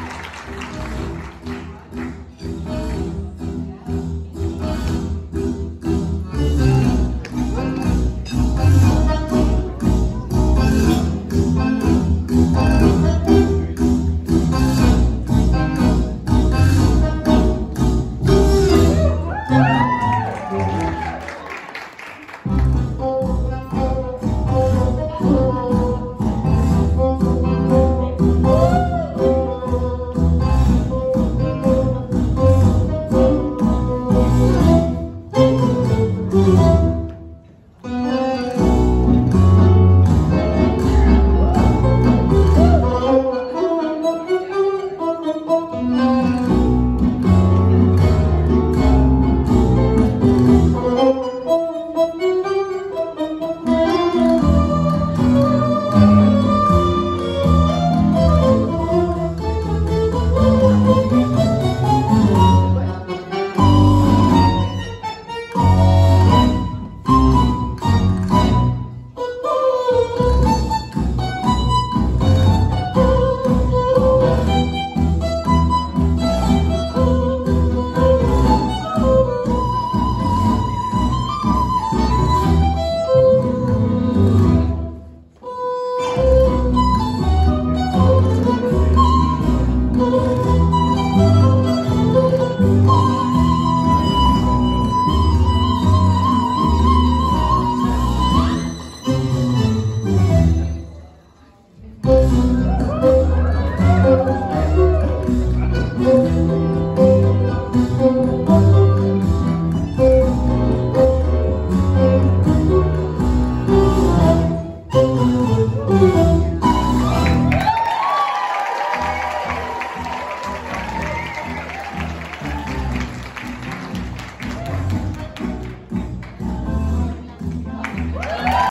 何?